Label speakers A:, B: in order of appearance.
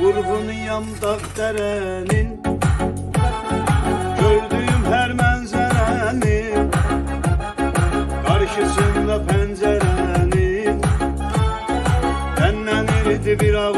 A: Vurgunuyam derenin Gördüğüm her menzerenin Karşısında pencerenin Denlenirdi bir av